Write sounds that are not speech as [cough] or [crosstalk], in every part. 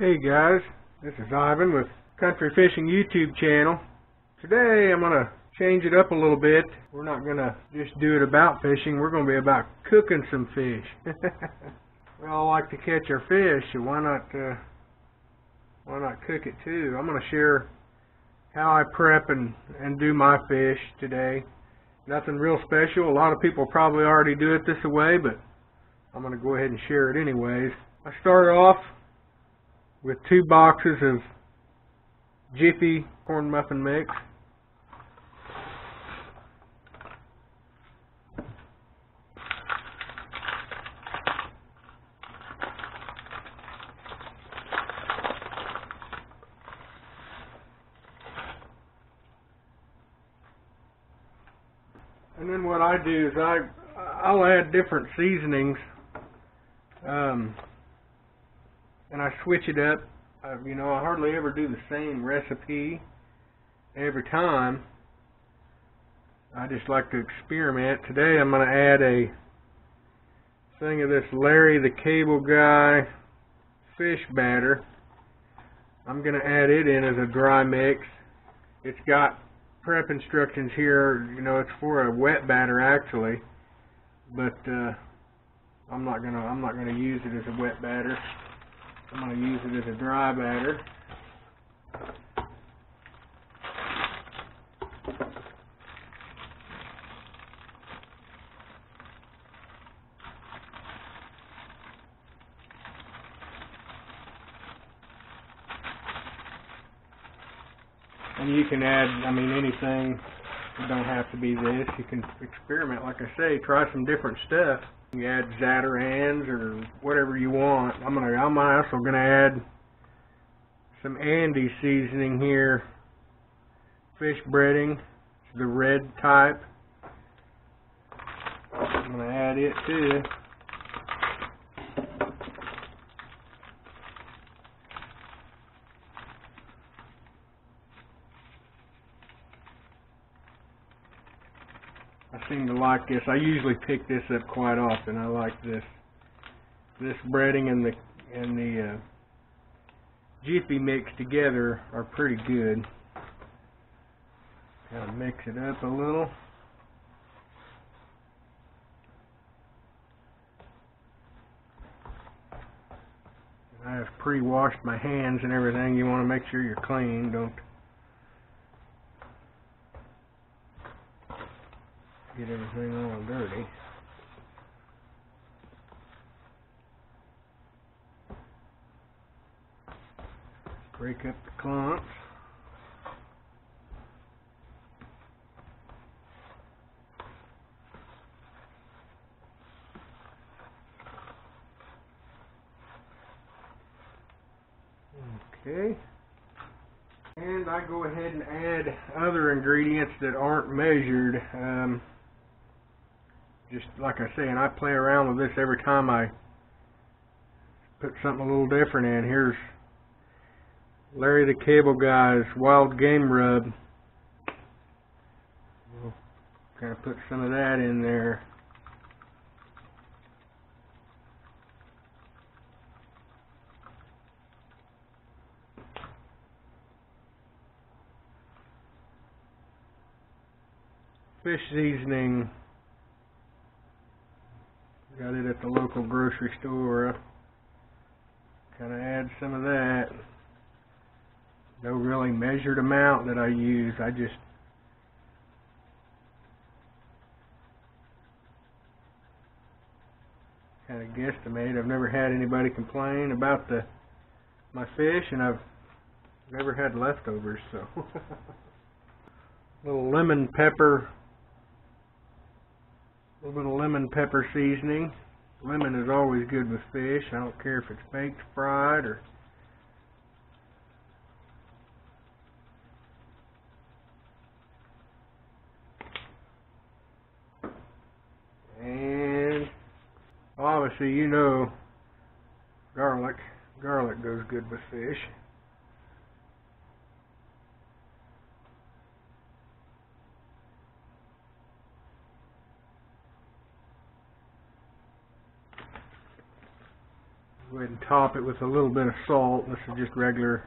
Hey guys, this is Ivan with Country Fishing YouTube channel. Today I'm going to change it up a little bit. We're not going to just do it about fishing, we're going to be about cooking some fish. [laughs] we all like to catch our fish, so why not, uh, why not cook it too? I'm going to share how I prep and, and do my fish today. Nothing real special. A lot of people probably already do it this way, but I'm going to go ahead and share it anyways. I start off with two boxes of Jiffy corn muffin mix. And then what I do is I I'll add different seasonings um, and I switch it up. Uh, you know, I hardly ever do the same recipe every time. I just like to experiment. Today I'm going to add a thing of this Larry the Cable Guy fish batter. I'm going to add it in as a dry mix. It's got prep instructions here. You know, it's for a wet batter actually, but uh, I'm not gonna I'm not gonna use it as a wet batter. I'm going to use it as a dry batter. And you can add, I mean, anything. It don't have to be this. You can experiment, like I say, try some different stuff. You add Zatarain's or whatever you want. I'm gonna I'm also gonna add some Andy seasoning here. Fish breading, the red type. I'm gonna add it too. I seem to like this. I usually pick this up quite often. I like this. This breading and the and the uh, Jiffy mix together are pretty good. Of mix it up a little. I have pre-washed my hands and everything. You want to make sure you're clean. Don't get everything all dirty. Break up the clumps. Okay. And I go ahead and add other ingredients that aren't measured. Um, just like I say, and I play around with this every time I put something a little different in. Here's Larry the Cable Guy's Wild Game Rub. We'll kind of put some of that in there. Fish seasoning Got it at the local grocery store. Kind of add some of that. No really measured amount that I use. I just kind of guesstimate. I've never had anybody complain about the my fish, and I've never had leftovers. So, [laughs] little lemon pepper a little bit of lemon pepper seasoning. Lemon is always good with fish. I don't care if it's baked, fried, or and obviously you know garlic. Garlic goes good with fish. Ahead and top it with a little bit of salt. This is just regular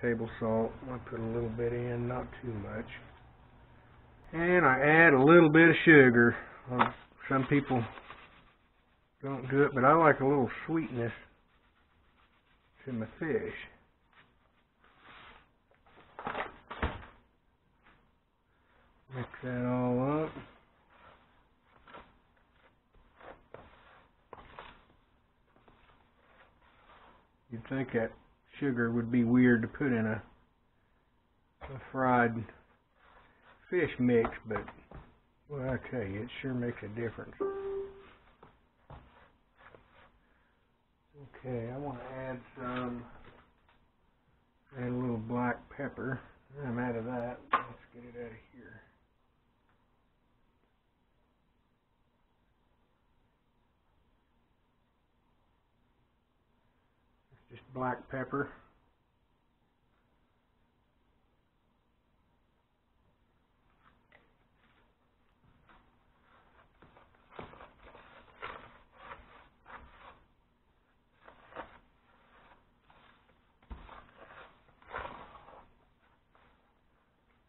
table salt. I put a little bit in, not too much. And I add a little bit of sugar. Um, some people don't do it, but I like a little sweetness to my fish. Mix that all up. You'd think that sugar would be weird to put in a, a fried fish mix, but well, I tell you, it sure makes a difference. Okay, I want to add some, add a little black pepper. I'm out of that. Let's get it out of here. It's just black pepper.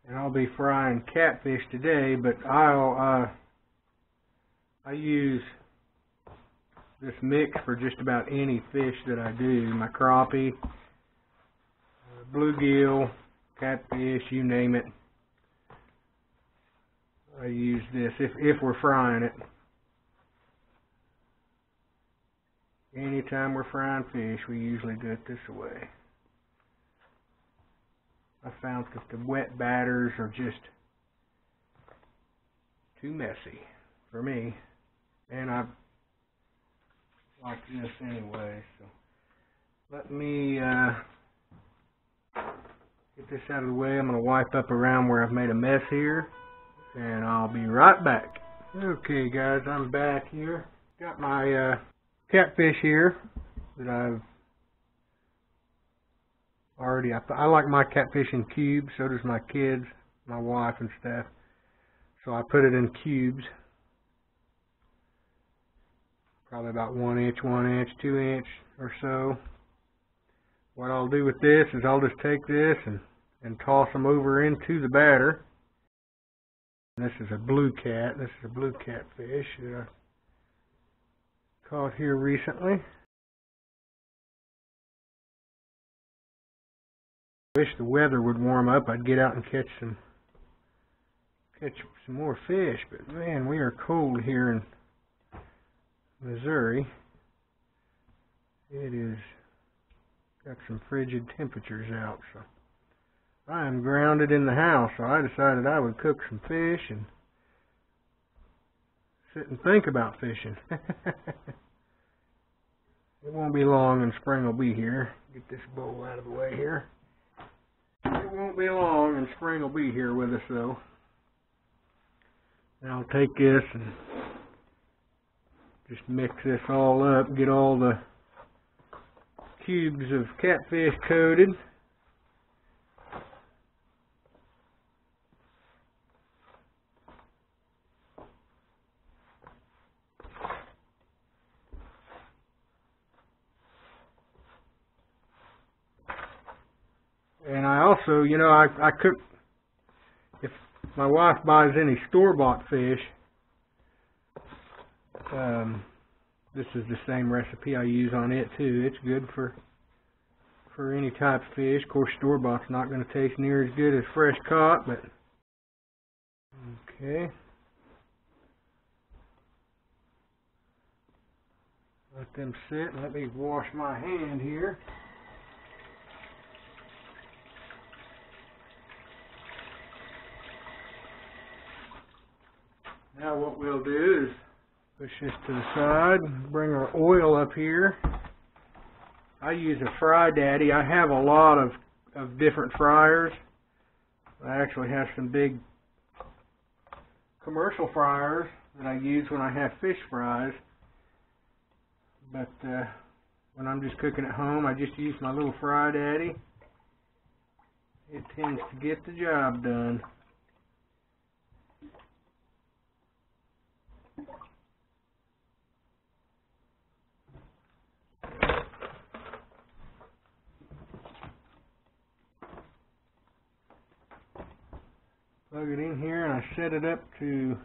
and I'll be frying catfish today, but I'll uh, I use this mix for just about any fish that I do. My crappie, uh, bluegill, catfish, you name it. I use this if if we're frying it. Anytime we're frying fish, we usually do it this way. I found that the wet batters are just too messy for me, and I like this anyway. So let me uh, get this out of the way. I'm going to wipe up around where I've made a mess here, and I'll be right back. Okay, guys, I'm back here. Got my uh, catfish here that I've already. I, I like my catfish in cubes. So does my kids, my wife, and stuff. So I put it in cubes. Probably about one inch, one inch, two inch or so. What I'll do with this is I'll just take this and, and toss them over into the batter. This is a blue cat. This is a blue catfish that I caught here recently. Wish the weather would warm up. I'd get out and catch some catch some more fish, but man, we are cold here in Missouri. It is got some frigid temperatures out, so I am grounded in the house, so I decided I would cook some fish and sit and think about fishing. [laughs] it won't be long and spring will be here. Get this bowl out of the way here. It won't be long and spring will be here with us though. Now I'll take this and just mix this all up, get all the cubes of catfish coated. And I also, you know, I I cook if my wife buys any store bought fish, um this is the same recipe I use on it too. It's good for for any type of fish. Of course store bought's not gonna taste near as good as fresh caught, but okay. Let them sit. Let me wash my hand here. Now what we'll do is push this to the side, bring our oil up here. I use a Fry Daddy. I have a lot of, of different fryers. I actually have some big commercial fryers that I use when I have fish fries. But uh, when I'm just cooking at home, I just use my little Fry Daddy. It tends to get the job done. Plug it in here and I set it up to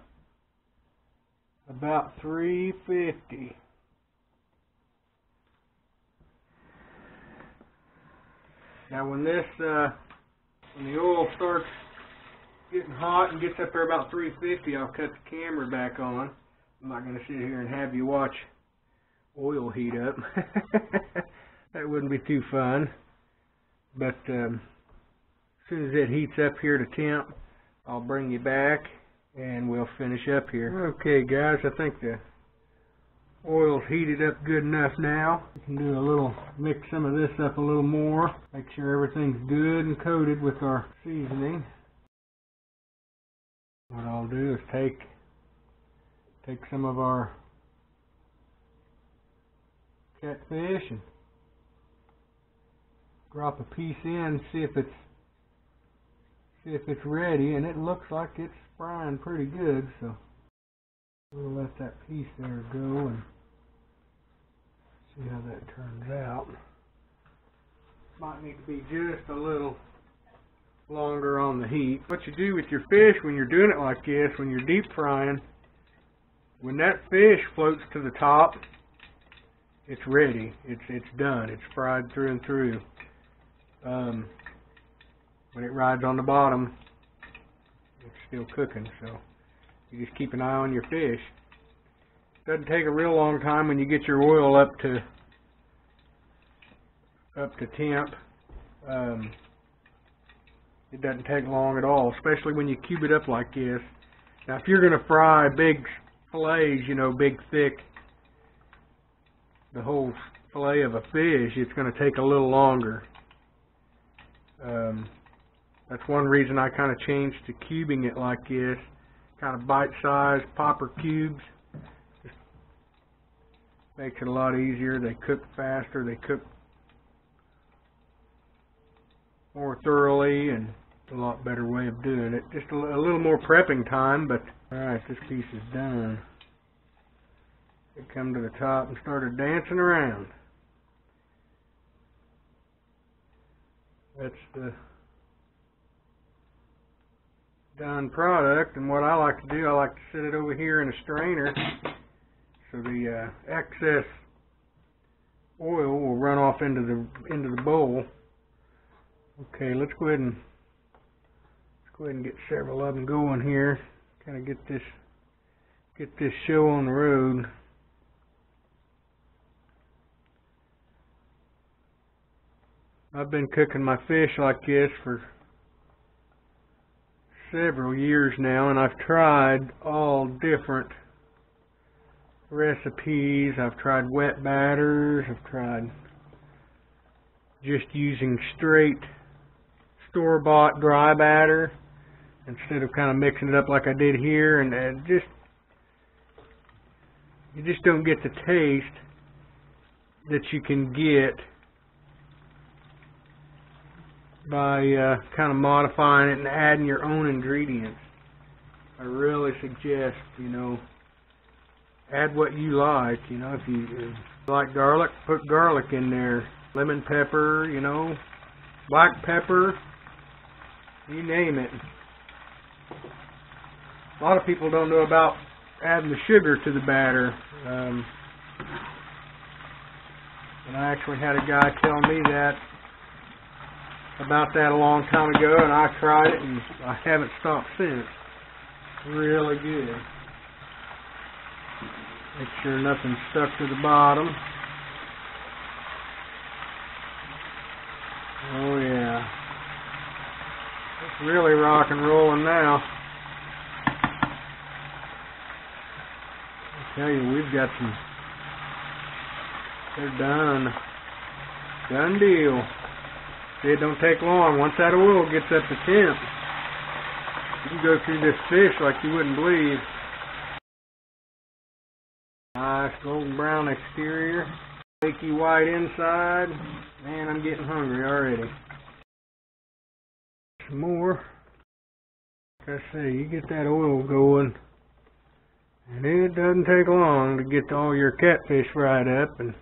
about 350. Now when this, uh, when the oil starts getting hot and gets up there about 350, I'll cut the camera back on. I'm not going to sit here and have you watch oil heat up. [laughs] that wouldn't be too fun. But um, as soon as it heats up here to temp, I'll bring you back and we'll finish up here. Okay guys, I think the oil's heated up good enough now. We can do a little, mix some of this up a little more. Make sure everything's good and coated with our seasoning. What I'll do is take take some of our catfish and drop a piece in, see if it's if it's ready, and it looks like it's frying pretty good, so we'll let that piece there go and see how that turns out. Might need to be just a little longer on the heat. What you do with your fish when you're doing it like this, when you're deep frying, when that fish floats to the top, it's ready. It's it's done. It's fried through and through. Um, when it rides on the bottom, it's still cooking. So you just keep an eye on your fish. It doesn't take a real long time when you get your oil up to up to temp. Um, it doesn't take long at all, especially when you cube it up like this. Now, if you're going to fry big fillets, you know, big, thick, the whole fillet of a fish, it's going to take a little longer. Um, that's one reason I kind of changed to cubing it like this, kind of bite-sized popper cubes. Just makes it a lot easier. They cook faster. They cook more thoroughly and a lot better way of doing it. Just a, a little more prepping time, but alright, this piece is done. It come to the top and started dancing around. That's the done product, and what I like to do, I like to set it over here in a strainer so the uh, excess oil will run off into the into the bowl. Okay, let's go ahead and let's go ahead and get several of them going here. Kind of get this get this show on the road. I've been cooking my fish like this for several years now, and I've tried all different recipes. I've tried wet batters. I've tried just using straight store-bought dry batter instead of kind of mixing it up like I did here and, and just you just don't get the taste that you can get by uh, kind of modifying it and adding your own ingredients. I really suggest, you know, add what you like. You know, if you, if you like garlic, put garlic in there. Lemon pepper, you know, black pepper, you name it. A lot of people don't know about adding the sugar to the batter. Um, and I actually had a guy tell me that about that a long time ago, and I tried it, and I haven't stopped since. Really good. Make sure nothing's stuck to the bottom. Oh yeah. It's really rock and rolling now. I tell you, we've got some. They're done. Done deal. It don't take long. Once that oil gets up to temp, you go through this fish like you wouldn't believe. Nice golden brown exterior, flaky white inside. Man, I'm getting hungry already. Some more. Like I say, you get that oil going, and it doesn't take long to get all your catfish fried up and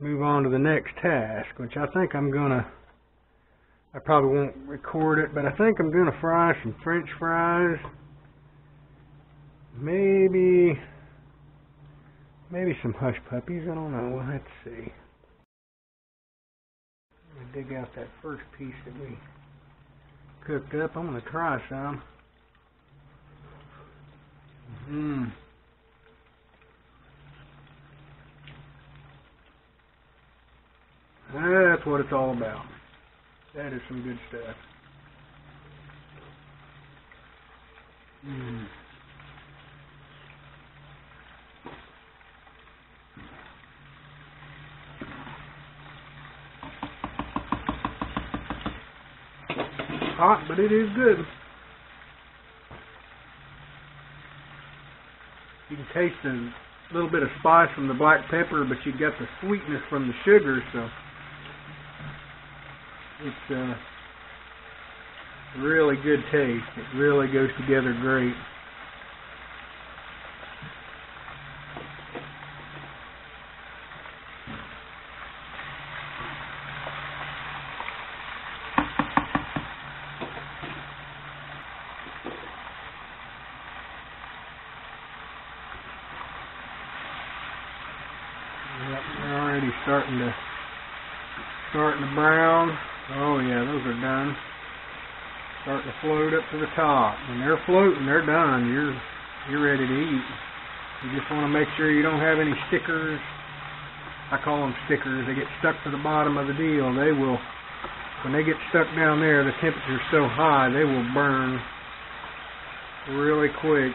move on to the next task, which I think I'm gonna I probably won't record it, but I think I'm gonna fry some French fries. Maybe, maybe some hush puppies. I don't know. Let's see. Let me dig out that first piece that we cooked up. I'm gonna try some. Mmm. That's what it's all about. That is some good stuff. Mmm. Hot, but it is good. You can taste a little bit of spice from the black pepper, but you got the sweetness from the sugar, so it's uh, really good taste. It really goes together great. Yep, they're already starting to starting to brown. Oh yeah, those are done. Starting to float up to the top. When they're floating, they're done. You're you're ready to eat. You just want to make sure you don't have any stickers. I call them stickers. They get stuck to the bottom of the deal. They will, when they get stuck down there, the temperature's so high, they will burn really quick.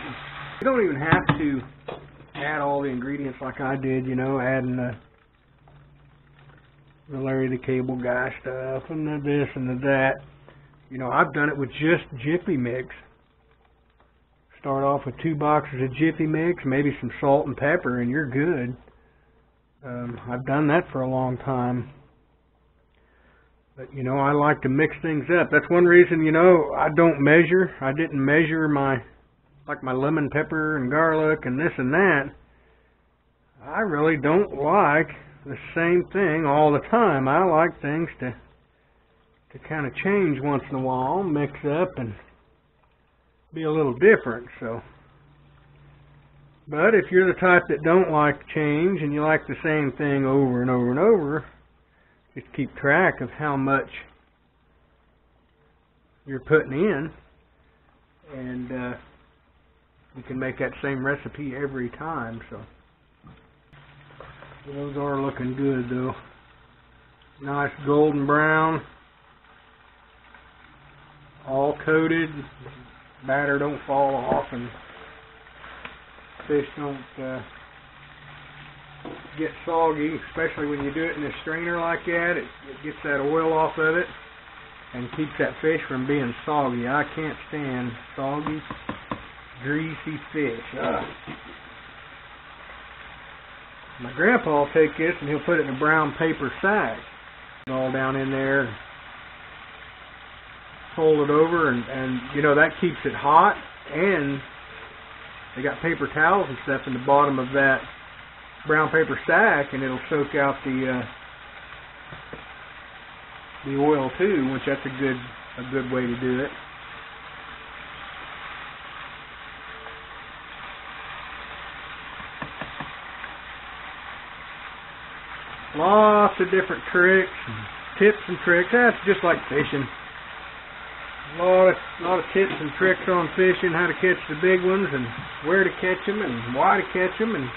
You don't even have to add all the ingredients like I did, you know, adding the the Larry the Cable Guy stuff and the this and the that. You know, I've done it with just Jiffy Mix. Start off with two boxes of Jiffy Mix, maybe some salt and pepper, and you're good. Um, I've done that for a long time. But, you know, I like to mix things up. That's one reason, you know, I don't measure. I didn't measure my, like my lemon pepper and garlic and this and that. I really don't like the same thing all the time. I like things to to kind of change once in a while, mix up and be a little different. So, but if you're the type that don't like change and you like the same thing over and over and over, just keep track of how much you're putting in, and uh, you can make that same recipe every time. So. Those are looking good though. Nice golden brown. All coated. Batter don't fall off and fish don't uh, get soggy, especially when you do it in a strainer like that. It, it gets that oil off of it and keeps that fish from being soggy. I can't stand soggy, greasy fish. Ugh. My grandpa will take this and he'll put it in a brown paper sack. All down in there. Fold it over and, and you know that keeps it hot and they got paper towels and stuff in the bottom of that brown paper sack and it'll soak out the uh the oil too, which that's a good a good way to do it. Lots of different tricks, tips and tricks. That's just like fishing. A lot of, lot of tips and tricks on fishing, how to catch the big ones and where to catch them and why to catch them and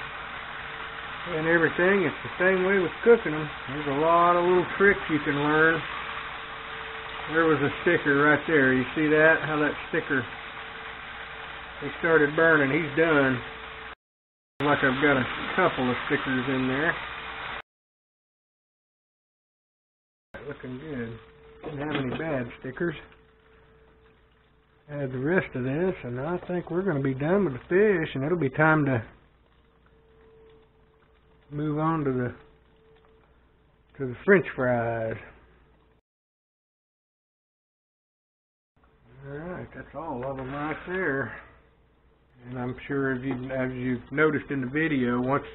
and everything. It's the same way with cooking them. There's a lot of little tricks you can learn. There was a sticker right there. You see that? How that sticker, he started burning. He's done. Like I've got a couple of stickers in there. looking good. Didn't have any bad stickers. Add the rest of this, and I think we're going to be done with the fish, and it'll be time to move on to the to the French fries. All right, that's all of them right there. And I'm sure as you as you've noticed in the video, once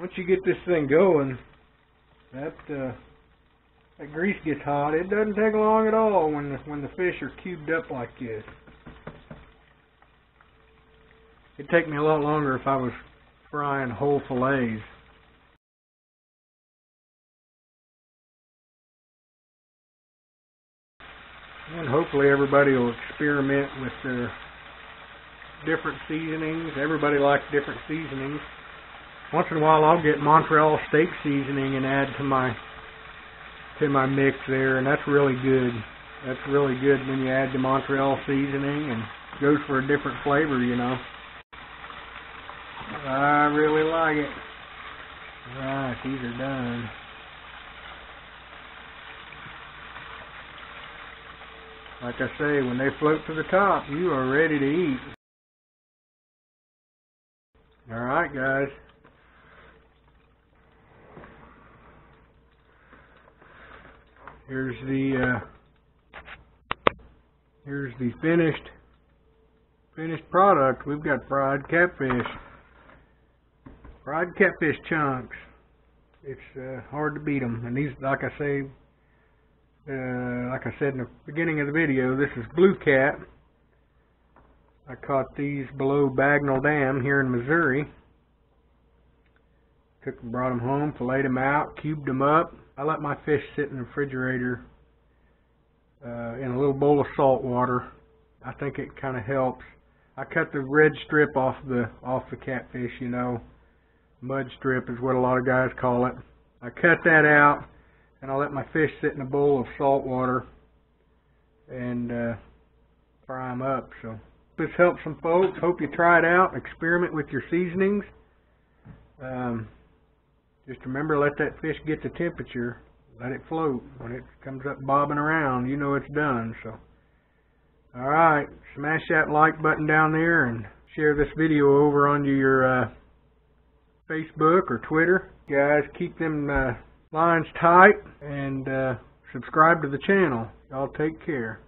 once you get this thing going, that uh, that grease gets hot. It doesn't take long at all when the, when the fish are cubed up like this. It'd take me a lot longer if I was frying whole fillets. And hopefully everybody will experiment with their different seasonings. Everybody likes different seasonings. Once in a while I'll get Montreal steak seasoning and add to my to my mix there and that's really good. That's really good when you add the Montreal seasoning and goes for a different flavor, you know. I really like it. Right, these are done. Like I say, when they float to the top, you are ready to eat. Alright, guys. Here's the uh, here's the finished finished product. We've got fried catfish. Fried catfish chunks. It's uh, hard to beat them. And these, like I say, uh, like I said in the beginning of the video, this is blue cat. I caught these below Bagnell Dam here in Missouri. Took and brought them home, filleted them out, cubed them up. I let my fish sit in the refrigerator uh, in a little bowl of salt water. I think it kind of helps. I cut the red strip off the off the catfish, you know. Mud strip is what a lot of guys call it. I cut that out and I let my fish sit in a bowl of salt water and uh, fry them up. So this helps some folks. Hope you try it out. Experiment with your seasonings. Um, just remember, let that fish get the temperature. Let it float. When it comes up bobbing around, you know it's done. So, all right, smash that like button down there and share this video over onto your uh, Facebook or Twitter. Guys, keep them uh, lines tight and uh, subscribe to the channel. Y'all take care.